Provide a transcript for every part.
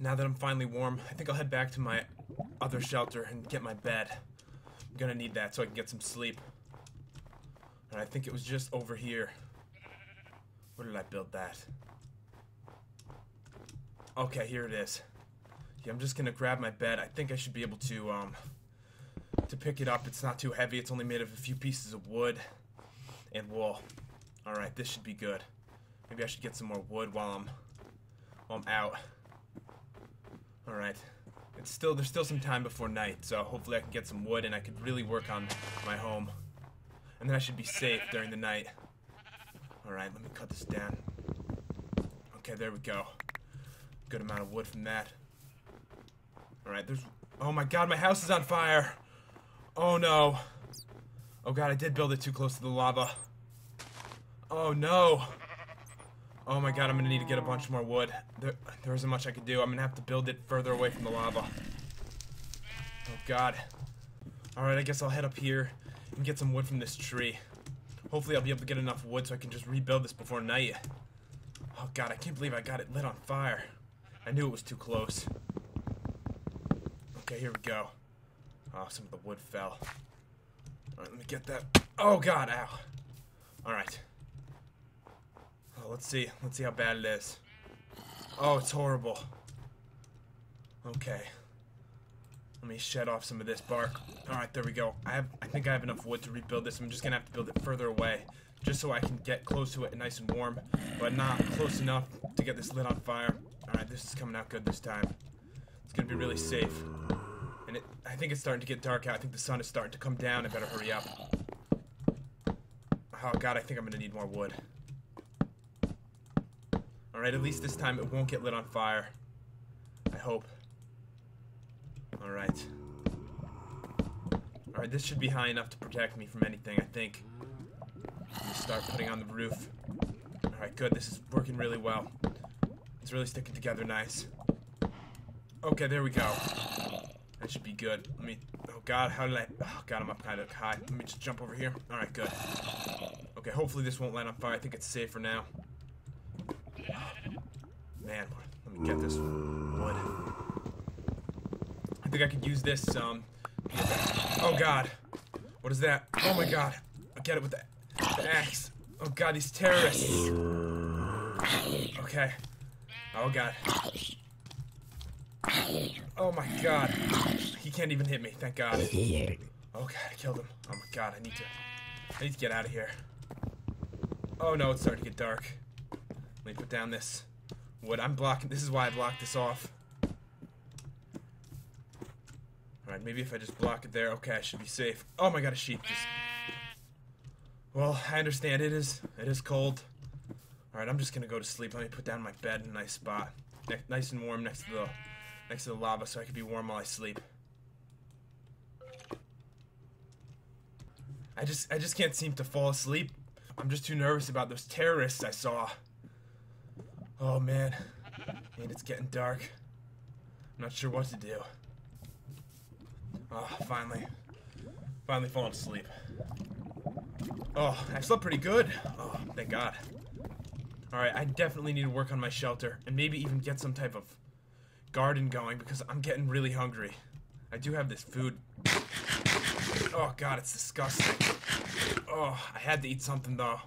Now that I'm finally warm, I think I'll head back to my other shelter and get my bed. I'm gonna need that so I can get some sleep. And I think it was just over here. Where did I build that? Okay, here it is. Yeah, I'm just gonna grab my bed. I think I should be able to, um, to pick it up. It's not too heavy. It's only made of a few pieces of wood and wool. Alright, this should be good. Maybe I should get some more wood while I'm, while I'm out. Alright. It's still, there's still some time before night, so hopefully I can get some wood and I could really work on my home. And then I should be safe during the night. Alright, let me cut this down. Okay, there we go. Good amount of wood from that. Alright, there's... Oh my god, my house is on fire! Oh no. Oh god, I did build it too close to the lava. Oh no. Oh my god, I'm gonna need to get a bunch more wood. There, there isn't much I can do. I'm gonna have to build it further away from the lava. Oh god. Alright, I guess I'll head up here and get some wood from this tree. Hopefully I'll be able to get enough wood so I can just rebuild this before night. Oh god, I can't believe I got it lit on fire. I knew it was too close. Okay, here we go. Oh, some of the wood fell. Alright, let me get that. Oh god, ow. Alright. Oh, let's see. Let's see how bad it is. Oh, it's horrible. Okay. Let me shed off some of this bark. Alright, there we go. I have I think I have enough wood to rebuild this. I'm just gonna have to build it further away. Just so I can get close to it and nice and warm. But not close enough to get this lit on fire. Alright, this is coming out good this time. It's gonna be really safe. And it, I think it's starting to get dark out. I think the sun is starting to come down. I better hurry up. Oh god, I think I'm gonna need more wood. Alright, at least this time it won't get lit on fire. I hope. Alright. Alright, this should be high enough to protect me from anything, I think. Let start putting on the roof. Alright, good. This is working really well. It's really sticking together nice. Okay, there we go. That should be good. Let me... Oh, God, how did I... Oh, God, I'm up kind of high. Let me just jump over here. Alright, good. Okay, hopefully this won't light on fire. I think it's safe for now. Man, let me get this wood. I think I could use this, um... Oh, God. What is that? Oh, my God. I get it with the, the axe. Oh, God, these terrorists. Okay. Oh, God. Oh, my God. He can't even hit me, thank God. Oh, God, I killed him. Oh, my God, I need to... I need to get out of here. Oh, no, it's starting to get dark. Let me put down this wood. I'm blocking... This is why I blocked this off. Alright, maybe if I just block it there. Okay, I should be safe. Oh my god, a sheep just... Well, I understand it is. It is cold. Alright, I'm just gonna go to sleep. Let me put down my bed in a nice spot. Ne nice and warm next to the... Next to the lava so I can be warm while I sleep. I just... I just can't seem to fall asleep. I'm just too nervous about those terrorists I saw. Oh man. And it's getting dark. I'm not sure what to do. Oh, finally. Finally falling asleep. Oh, I slept pretty good. Oh, thank God. Alright, I definitely need to work on my shelter and maybe even get some type of garden going because I'm getting really hungry. I do have this food. Oh God, it's disgusting. Oh, I had to eat something though.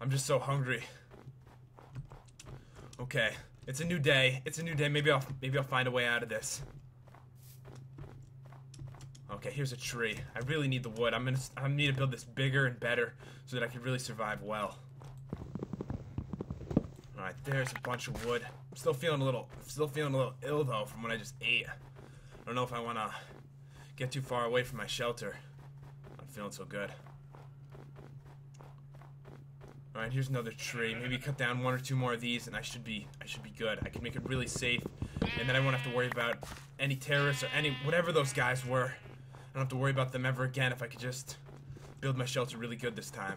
I'm just so hungry. Okay, it's a new day. It's a new day. Maybe I'll maybe I'll find a way out of this. Okay, here's a tree. I really need the wood. I'm gonna I need to build this bigger and better so that I can really survive well. All right, there's a bunch of wood. I'm still feeling a little, still feeling a little ill though from what I just ate. I don't know if I want to get too far away from my shelter. I'm feeling so good. All right, here's another tree. Maybe cut down one or two more of these, and I should be, I should be good. I can make it really safe, and then I won't have to worry about any terrorists or any whatever those guys were. I don't have to worry about them ever again if I could just build my shelter really good this time.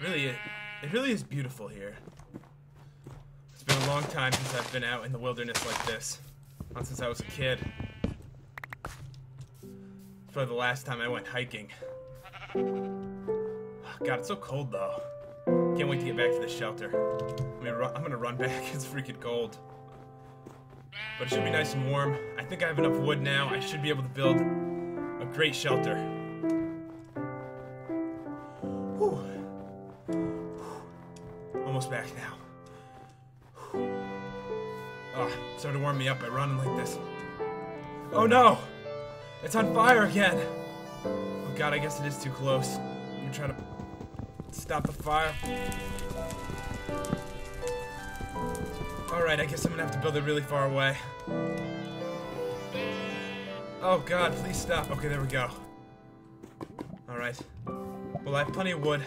Really, it, it really is beautiful here. It's been a long time since I've been out in the wilderness like this. Not since I was a kid. It's probably the last time I went hiking. God, it's so cold though. Can't wait to get back to the shelter. I mean, I'm gonna run back. It's freaking cold. But it should be nice and warm. I think I have enough wood now. I should be able to build a great shelter. Whew. Almost back now. Oh, started to warm me up by running like this. Oh no! It's on fire again! Oh god, I guess it is too close. I'm gonna try to stop the fire. Alright, I guess I'm gonna have to build it really far away. Oh god, please stop. Okay, there we go. Alright. Well, I have plenty of wood.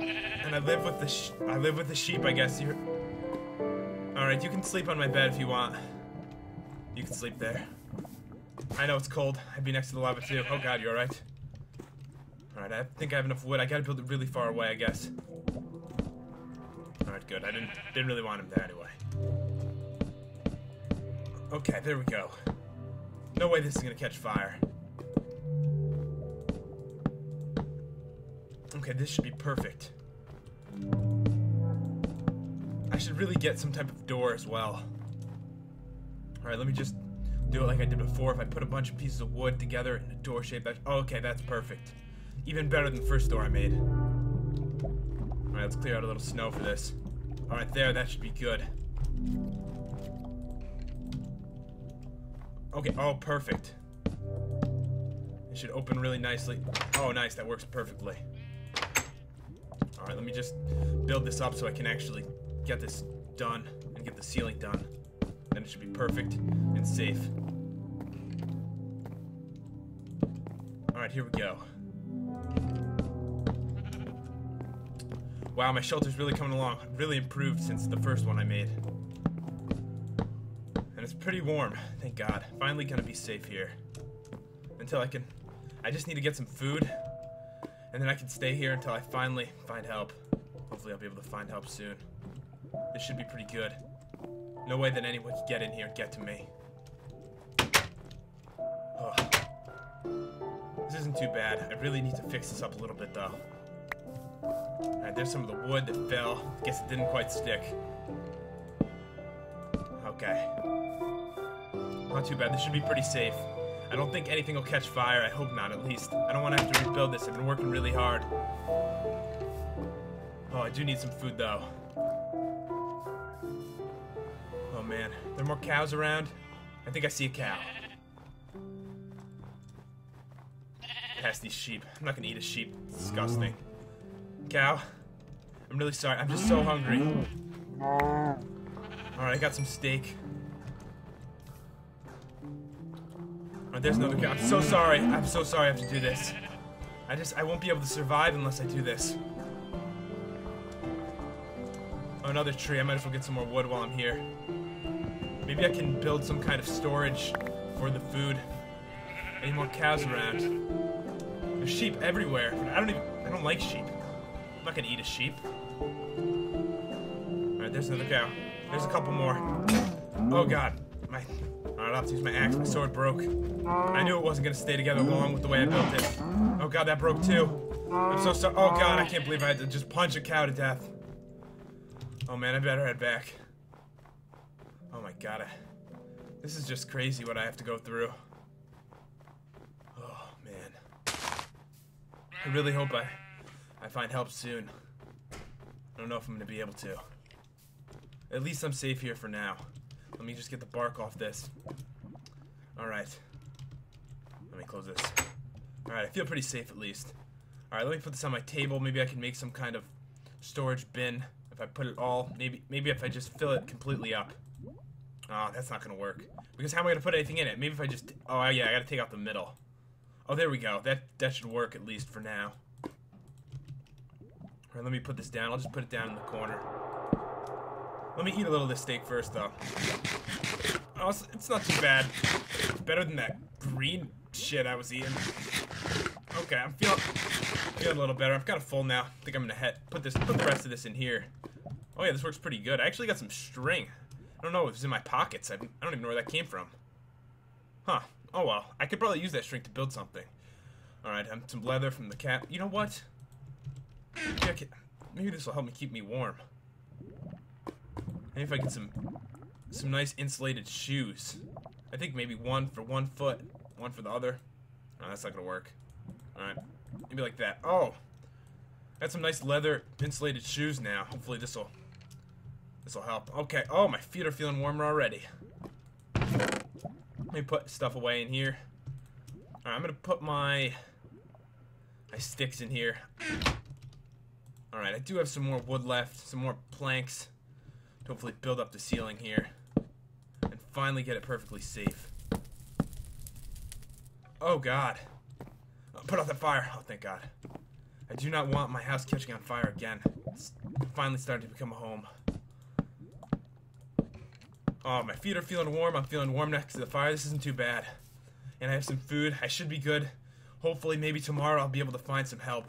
And I live with the I live with the sheep, I guess. You're Alright, you can sleep on my bed if you want. You can sleep there. I know it's cold. I'd be next to the lava too. Oh god, you alright? Alright, I think I have enough wood. I gotta build it really far away, I guess. Alright, good. I didn't didn't really want him there anyway. Okay, there we go. No way this is gonna catch fire. Okay, this should be perfect. I should really get some type of door as well. Alright, let me just do it like I did before. If I put a bunch of pieces of wood together in a door shape, that oh, okay, that's perfect. Even better than the first door I made. Alright, let's clear out a little snow for this. Alright, there, that should be good. Okay, oh, perfect. It should open really nicely. Oh, nice, that works perfectly. Alright, let me just build this up so I can actually get this done and get the ceiling done. Then it should be perfect and safe. Alright, here we go. Wow, my shelter's really coming along. Really improved since the first one I made. And it's pretty warm, thank God. Finally gonna be safe here. Until I can... I just need to get some food. And then I can stay here until I finally find help. Hopefully I'll be able to find help soon. This should be pretty good. No way that anyone can get in here and get to me. Oh. This isn't too bad. I really need to fix this up a little bit, though. Alright, there's some of the wood that fell. Guess it didn't quite stick. Okay. Not too bad. This should be pretty safe. I don't think anything will catch fire. I hope not, at least. I don't want to have to rebuild this. I've been working really hard. Oh, I do need some food, though. Oh, man. There are more cows around. I think I see a cow. Past these sheep. I'm not gonna eat a sheep. It's disgusting. Cow. I'm really sorry. I'm just so hungry. Alright, I got some steak. Oh, there's another cow. I'm so sorry. I'm so sorry I have to do this. I just, I won't be able to survive unless I do this. Oh, another tree. I might as well get some more wood while I'm here. Maybe I can build some kind of storage for the food. Any more cows around? There's sheep everywhere. I don't even. I don't like sheep. I'm not gonna eat a sheep. All right, there's another cow. There's a couple more. Oh God, my. Alright, I'll have to use my axe. My sword broke. I knew it wasn't gonna stay together long with the way I built it. Oh God, that broke too. I'm so sorry. Oh God, I can't believe I had to just punch a cow to death. Oh man, I better head back. Oh my god, I, this is just crazy what I have to go through. Oh man. I really hope I, I find help soon. I don't know if I'm gonna be able to. At least I'm safe here for now. Let me just get the bark off this. Alright. Let me close this. Alright, I feel pretty safe at least. Alright, let me put this on my table. Maybe I can make some kind of storage bin. If I put it all, maybe maybe if I just fill it completely up. Oh, that's not gonna work. Because how am I gonna put anything in it? Maybe if I just... Oh, yeah, I gotta take out the middle. Oh, there we go. That, that should work, at least for now. Alright, let me put this down. I'll just put it down in the corner. Let me eat a little of this steak first, though. Oh, it's, it's not too bad. It's better than that green shit I was eating. Okay, I'm feeling, feeling a little better. I'm kind of full now. I think I'm gonna head, put this, put the rest of this in here. Oh yeah, this works pretty good. I actually got some string. I don't know, if it's in my pockets. I, I don't even know where that came from. Huh. Oh well, I could probably use that string to build something. Alright, um, some leather from the cat. You know what? Maybe, maybe this will help me keep me warm. Maybe if I get some some nice insulated shoes. I think maybe one for one foot, one for the other. No, that's not gonna work. Alright. Maybe like that. Oh! Got some nice leather insulated shoes now. Hopefully this'll this'll help. Okay. Oh, my feet are feeling warmer already. Let me put stuff away in here. Alright, I'm gonna put my my sticks in here. Alright, I do have some more wood left, some more planks to hopefully build up the ceiling here. And finally get it perfectly safe. Oh god. Oh, put out the fire. Oh, thank god. I do not want my house catching on fire again. It's finally starting to become a home. Oh, my feet are feeling warm. I'm feeling warm next to the fire. This isn't too bad. And I have some food. I should be good. Hopefully, maybe tomorrow I'll be able to find some help.